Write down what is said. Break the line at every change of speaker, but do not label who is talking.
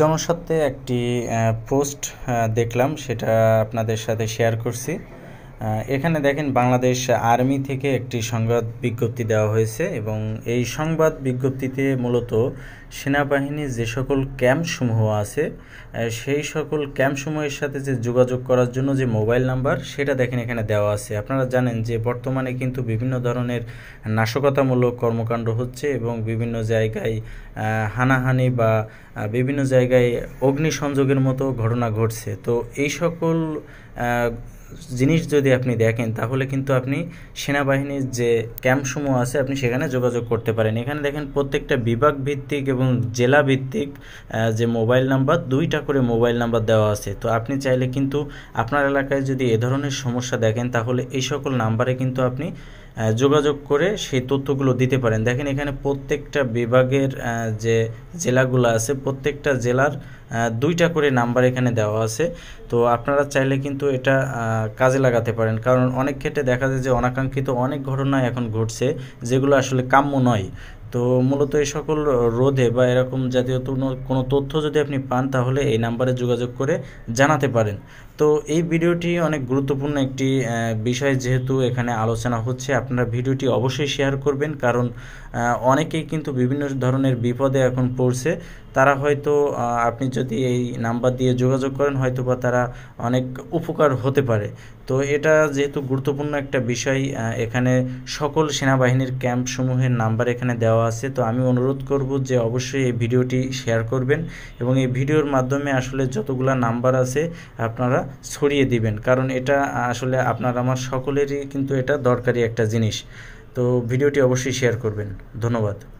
জনস্বার্থে একটি পোস্ট দেখলাম, সেটা আপনাদের সাথে শেয়ার করছি। এখানে দেখেন বাংলাদেশ আর্মি থেকে একটি সংবাদ বিজ্ঞপ্তি দেওয়া হয়েছে এবং এই সংবাদ বিজ্ঞপ্তিতে মূলত সেনাবাহিনীর যে সকল ক্যাম্পসমূহ আছে সেই সকল ক্যাম্পসমূহের সাথে যে যোগাযোগ করার জন্য যে মোবাইল নাম্বার, সেটা দেখেন এখানে দেওয়া আছে। আপনারা জানেন যে বর্তমানে কিন্তু বিভিন্ন ধরনের নাশকতামূলক কর্মকাণ্ড হচ্ছে এবং বিভিন্ন জায়গায় হানাহানি বা বিভিন্ন জায়গায় অগ্নিসংযোগের মতো ঘটনা ঘটছে। তো এই সকল জিনিস যদি আপনি দেখেন, তাহলে কিন্তু আপনি সেনাবাহিনীর যে ক্যাম্পসমূহ আছে, আপনি সেখানে যোগাযোগ করতে পারেন। এখানে দেখেন প্রত্যেকটা বিভাগ ভিত্তিক এবং জেলা ভিত্তিক যে মোবাইল নাম্বার, দুইটা করে মোবাইল নাম্বার দেওয়া আছে। তো আপনি চাইলে কিন্তু আপনার এলাকায় যদি এ ধরনের সমস্যা দেখেন, তাহলে এই সকল নাম্বারে কিন্তু আপনি যোগাযোগ করে সেই তথ্যগুলো দিতে পারেন। দেখেন এখানে প্রত্যেকটা বিভাগের যে জেলাগুলো আছে, প্রত্যেকটা জেলার দুইটা করে নাম্বার এখানে দেওয়া আছে। তো আপনারা চাইলে কিন্তু এটা কাজে লাগাতে পারেন। কারণ অনেক ক্ষেত্রে দেখা যায় যে অনাকাঙ্ক্ষিত অনেক ঘটনা এখন ঘটছে, যেগুলো আসলে কাম্য নয়। তো মূলত এই সকল রোধে বা এরকম জাতীয় কোনো তথ্য যদি আপনি পান, তাহলে এই নাম্বারে যোগাযোগ করে জানাতে পারেন। তো এই ভিডিওটি অনেক গুরুত্বপূর্ণ একটি বিষয় যেহেতু এখানে আলোচনা হচ্ছে, আপনারা ভিডিওটি অবশ্যই শেয়ার করবেন, কারণ অনেকেই কিন্তু বিভিন্ন ধরনের বিপদে এখন পড়ছে। তারা হয়তো আপনি যদি এই নাম্বার দিয়ে যোগাযোগ করেন হয়তো বা তারা অনেক উপকার হতে পারে। তো এটা যেহেতু গুরুত্বপূর্ণ একটা বিষয় এখানে সকল সেনাবাহিনীর ক্যাম্পসমূহের নাম্বার এখানে দেওয়া আছে। তো আমি অনুরোধ করব যে অবশ্যই এই ভিডিওটি শেয়ার করবেন এবং এই ভিডিওর মাধ্যমে আসলে যতগুলো নাম্বার আছে আপনারা ছড়িয়ে দিবেন। কারণ এটা আসলে আপনার, আমার সকলেরই কিন্তু এটা দরকারি একটা জিনিস। তো ভিডিওটি অবশ্যই শেয়ার করবেন। ধন্যবাদ।